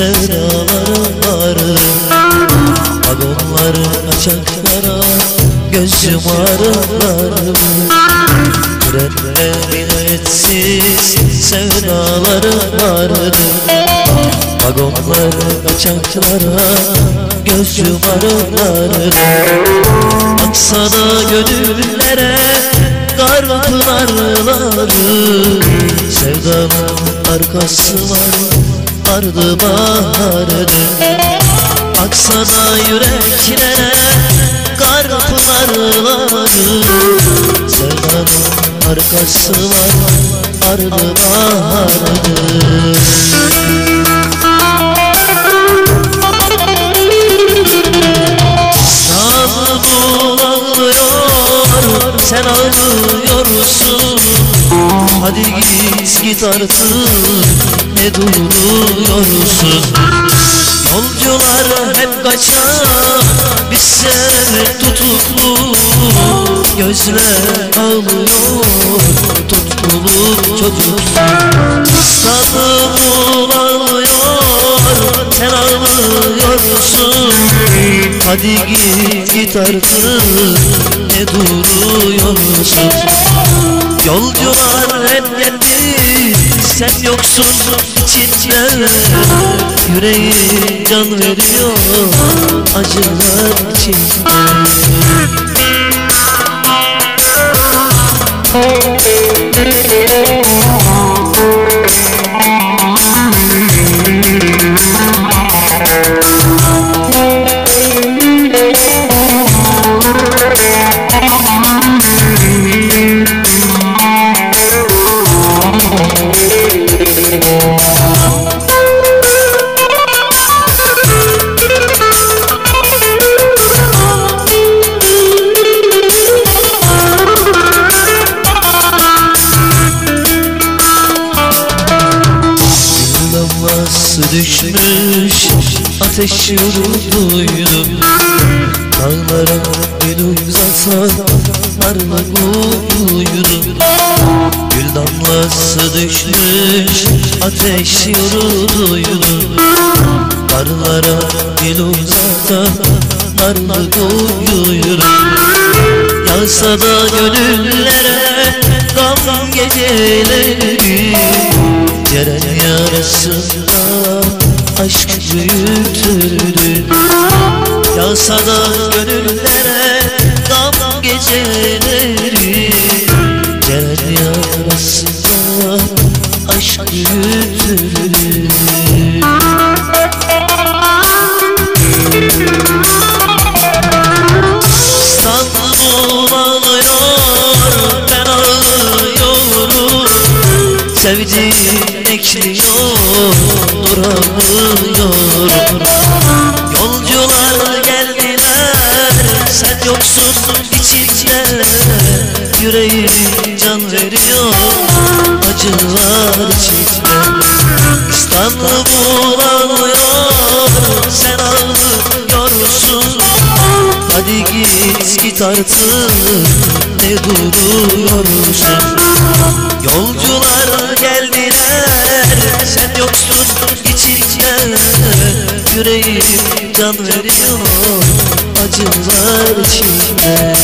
sevdalarım vardı Vagonları kaçaklara göz yumarlardı Trenlerin etsiz sevdalarım vardı Vagonları kaçaklara göz yumarlardı Aksana gönüllere kar pınarları Sevdanın arkası var ardı bahardı Aksana yüreklere kar pınarları. Sevdanın arkası var ardı bahardı sen ağlıyorsun Hadi git git artık. Ne duruyorsun Yolcular hep kaçar bizse tutuklu. Gözler ağlıyor tutkulu çocuksun Stadı bulanıyor sen ağlıyorsun Hadi git git artık. Ne duruyorsun Yolcular hep geldi sen yoksun içinde. Yüreği can veriyor acılar içinde. Lambası ateş yolu duydum. Dağlara gül uzatan arma uyudum Gül damlası düşmüş ateş yolu duydum. Karlara gül uzatan arma uyudum Yağsa da gönüllere gam geceleri. Ceren yarasında aşk büyütürdü Yağsa da gönüllere gam geceleri. Ceren yarasında aşk büyütürdü duramıyorum Yolcular geldiler sen yoksun içinde Yüreğim can veriyor acılar içinde. İstanbul ağlıyor sen ağlıyorsun Hadi git git artık ne duruyorsun Yolcular geldiler sen yüreğim can veriyor Acılar içimde